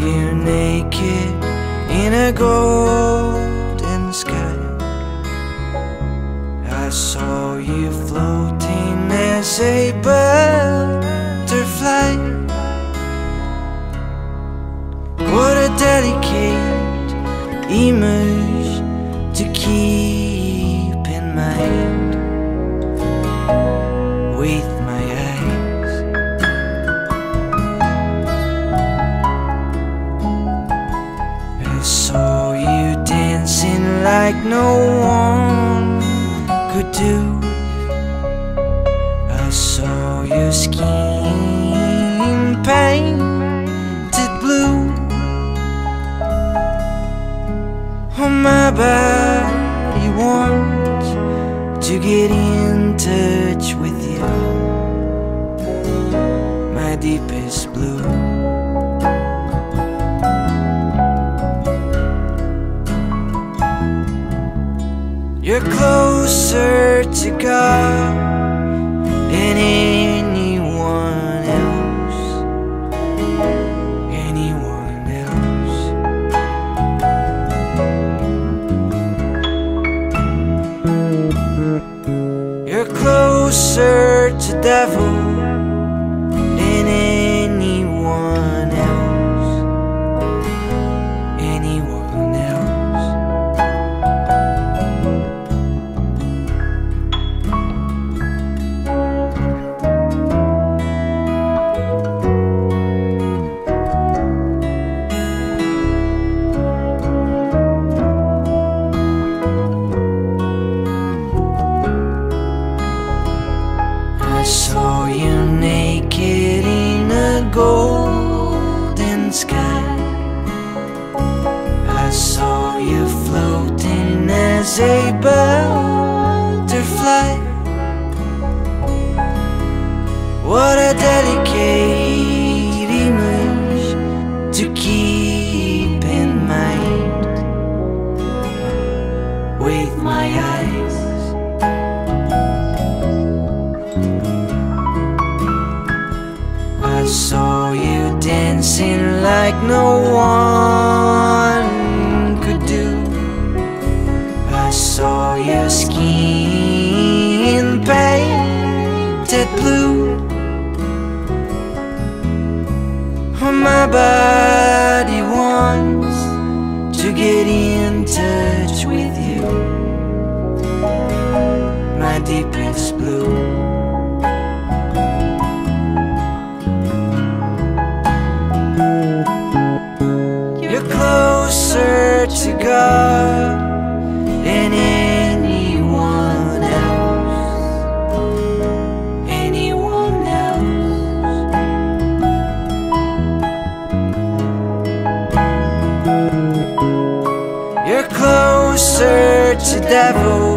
you naked in a golden sky. I saw you floating as a butterfly. What a delicate image saw you dancing like no one could do. I saw your skin painted blue. Oh, my body wants to get in touch with you, my deepest blue. You're closer to God than anyone else. Anyone else. You're closer to devil I saw you naked in a golden sky. I saw you floating as a butterfly. What a delicate I saw you dancing like no one could do. I saw your skin painted blue. My body wants to get in touch with you, my deepest blue. Closer to devil